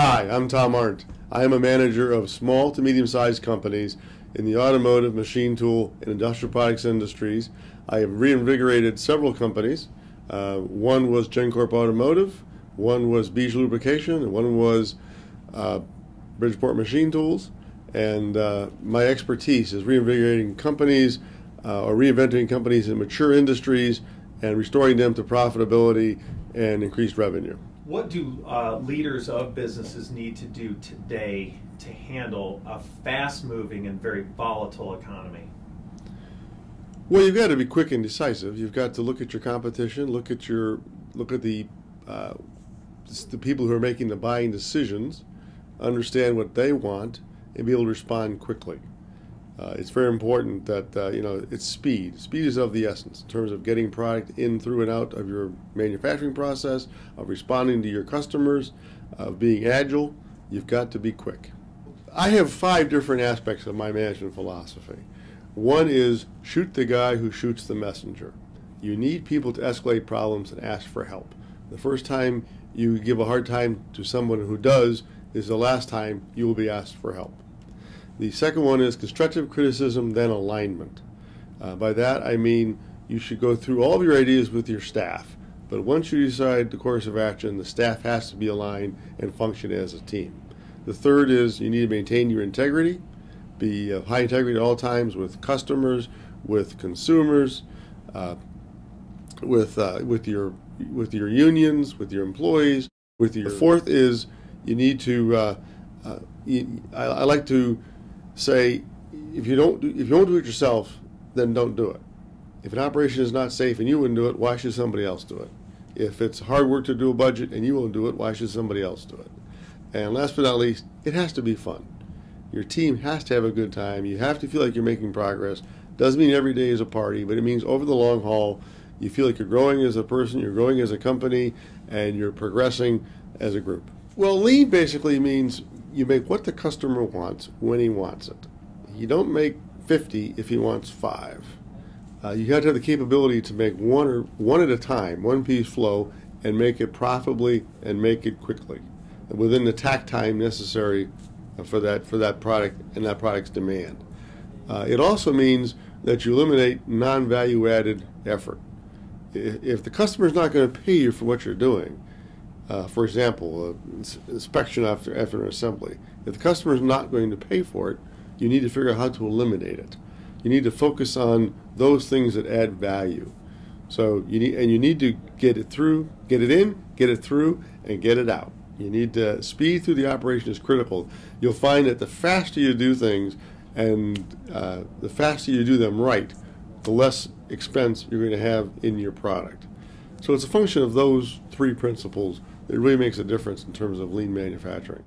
Hi, I'm Tom Arndt. I am a manager of small to medium sized companies in the automotive, machine tool, and industrial products industries. I have reinvigorated several companies. Uh, one was GenCorp Automotive, one was Beach Lubrication, and one was uh, Bridgeport Machine Tools. And uh, my expertise is reinvigorating companies uh, or reinventing companies in mature industries and restoring them to profitability and increased revenue. What do uh, leaders of businesses need to do today to handle a fast moving and very volatile economy? Well, you've got to be quick and decisive. You've got to look at your competition, look at your look at the uh, the people who are making the buying decisions, understand what they want, and be able to respond quickly. Uh, it's very important that uh, you know it's speed. Speed is of the essence in terms of getting product in, through, and out of your manufacturing process, of responding to your customers, of being agile. You've got to be quick. I have five different aspects of my management philosophy. One is shoot the guy who shoots the messenger. You need people to escalate problems and ask for help. The first time you give a hard time to someone who does is the last time you will be asked for help. The second one is constructive criticism, then alignment. Uh, by that I mean you should go through all of your ideas with your staff, but once you decide the course of action, the staff has to be aligned and function as a team. The third is you need to maintain your integrity, be of high integrity at all times with customers, with consumers, uh, with uh, with your with your unions, with your employees, with your. The fourth is you need to. Uh, uh you, I, I like to say if you don't do, if you don't do it yourself, then don't do it. If an operation is not safe and you wouldn't do it, why should somebody else do it? If it's hard work to do a budget and you won't do it, why should somebody else do it? And last but not least, it has to be fun. Your team has to have a good time. You have to feel like you're making progress. Doesn't mean every day is a party, but it means over the long haul, you feel like you're growing as a person, you're growing as a company, and you're progressing as a group. Well, lean basically means you make what the customer wants when he wants it. You don't make 50 if he wants five. Uh, you have to have the capability to make one or one at a time, one piece flow, and make it profitably and make it quickly, within the takt time necessary for that for that product and that product's demand. Uh, it also means that you eliminate non-value added effort. If the customer is not going to pay you for what you're doing, uh, for example, uh, inspection after, after an assembly. If the customer is not going to pay for it, you need to figure out how to eliminate it. You need to focus on those things that add value. So you need, and you need to get it through, get it in, get it through, and get it out. You need to speed through the operation is critical. You'll find that the faster you do things, and uh, the faster you do them right, the less expense you're going to have in your product. So it's a function of those three principles it really makes a difference in terms of lean manufacturing.